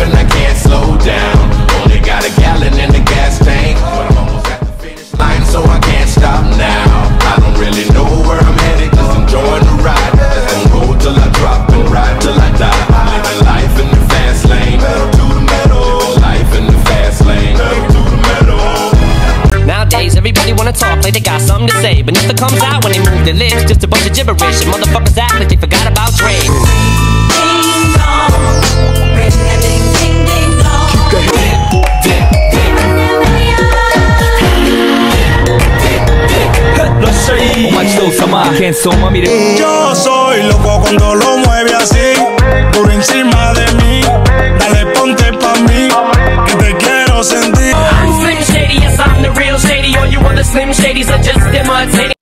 and I can't slow down. Only got a gallon in the gas tank, but I'm almost at the finish line, so I can't stop now. I don't really know where I'm headed, just enjoying the ride. Just gon' go till I drop and ride till I die. Living life in the fast lane, to the metal. Life in the fast lane, to the metal. Nowadays, everybody wanna talk like they got something to say, but nothing comes out when they move their lips. Just a bunch of gibberish, and motherfuckers Yo soy loco cuando lo mueve así, por encima de mí. Dale ponte pa' mí, que te quiero sentir. I'm Slim Shady, yes, I'm the real Shady. All you other Slim Shadys are just imitating.